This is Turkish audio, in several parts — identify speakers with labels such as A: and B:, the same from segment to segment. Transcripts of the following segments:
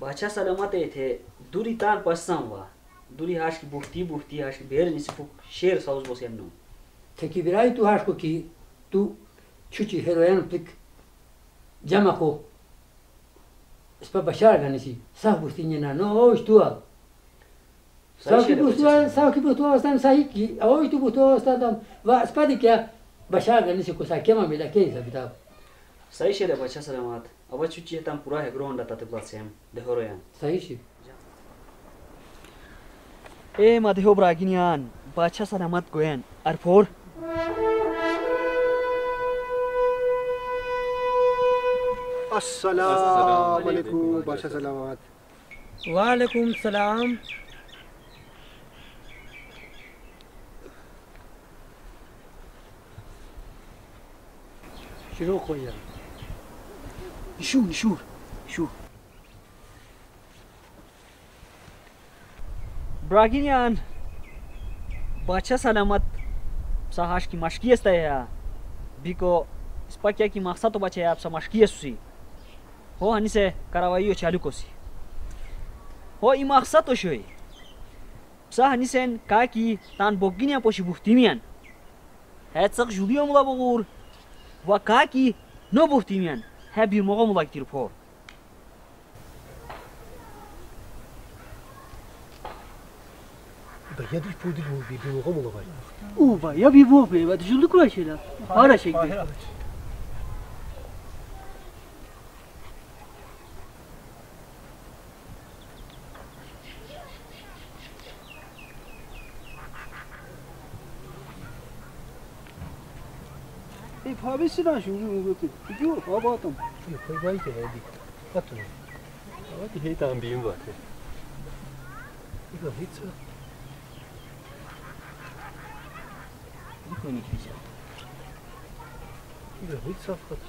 A: باچھا سلامت تھے دوری تان پسان وا دوری ہاش کی بوختی بوختی ہاش کی بیر نسی فوق شیر ساوز بوسی
B: تھے کی برای تو ہاش کو کی تو چوچی ہیروین پک جمع کو۔ اسپا بشار گنسی ساو بوختی نینا نو اوش تو
A: ساو کی بوختی ساو
B: کی بوختی کی اوش تو بوختی استان و اسپا دکیا بشار گنسی کو سا کما ملا کین بتاو
A: सही शेर है बहुत अच्छा सलाम आता है अब अच्छी चीज़ तो हम पूरा है ग्रोन डटा तो बहुत सेम देखो रोया
C: السلام علیکم ए سلامات
B: وعلیکم السلام شروع ہو جائے
A: Nishur nishur. Nishur. Braginian. Bacha salamat. Sahash ki ya. Biko spakia ki maqsad bacha ya sa mashki. Ho hanise karawaiyo chalu kosi. Ho i maqsad o shoy. Sa hanisen ka ki tan boginia poshi buhtimian. Hetsak juliyo mula bogur. Va ka ki no buhtimian. Ha bir moğa mula gitir por.
C: بيد يفودي بو بي بي مغمض غاي
B: اوبا يا بي بوبي بعد شو لك ولا شيء هذا شيء اي فابي
C: ფაბისი ნაში უზუზუზუti იგიო აბატომ შე ფაიბაიკე ედი ბატო
D: აბატი ჰეიტან ბიმბათე
C: იქა ჰიცო
A: იქონი ჰიცო
C: იქა ჰიცო ხოთ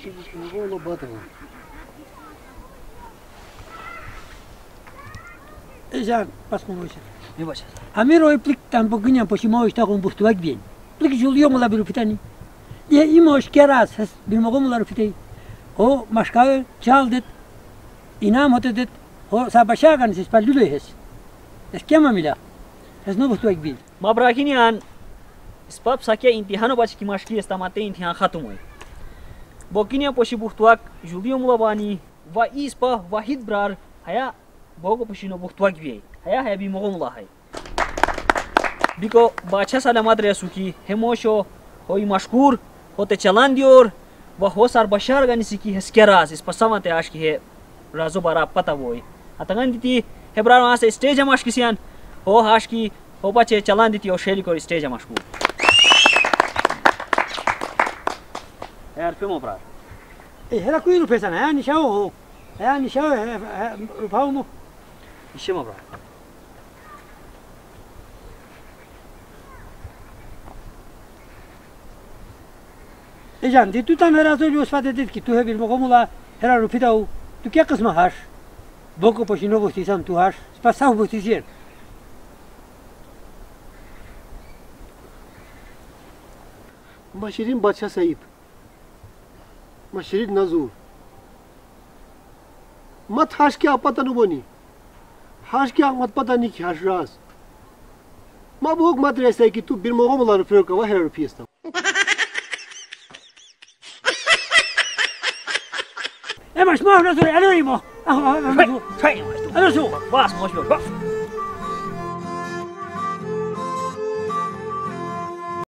C: შე გოლო ბატო
B: ایجان پس کن ویش.
A: نباشه.
B: همه روی پلیک تام بگنیم پسی ما ویش تا کم بوخت وقت بیم. پلیک جولیوم ولاد برو فتانی. یه ای ماش کی راز هست بیم ما او مشکل چال دت. اینا او سه باشی اگر نیست پل دلی هست. از کیم میل؟ از نو بوخت وقت
A: ما برای کی نیان؟ پاپ ساکی این تیان و باشی کی مشکی است اما تین تیان ختم می. پسی بوخت وقت جولیوم ولاد بانی. و ایس پا وحید برار هیا bogo pushino buhtwa gbiye haya habi mogon lahay biko bacha sala madre suki. Hemosho hoy mashkur hote chalandior va hosar bashar ganisi ki heskeras is pasamate ash ki he razo bara pata voy atangan diti hebraro as stage amash kisian ho hash ki ho bache chalanditi o sheli kor stage amashku yar fimo brar
B: e eh, hera kuiru pesa na ani shao ho. É nisso é o
A: Еще мы брали.
B: Ejan di tu tan hera zoli osva dedit ki tu hebil mogomula hera rupida u tu kya qisma hash? Boko poshi novo stisam tu hash? Spa sav bu stisir
C: Maşirin Batşa Sayip Maşirin Nazur Mat haş ki apatan uboni haşkya matbata nik haşraz. Ma bu hok madrese ki tu bir moğomlar fırka var her piyesta.
B: Emaş ma nasıl alırım o? Alırım.
A: Alırım. Bas, boş ver.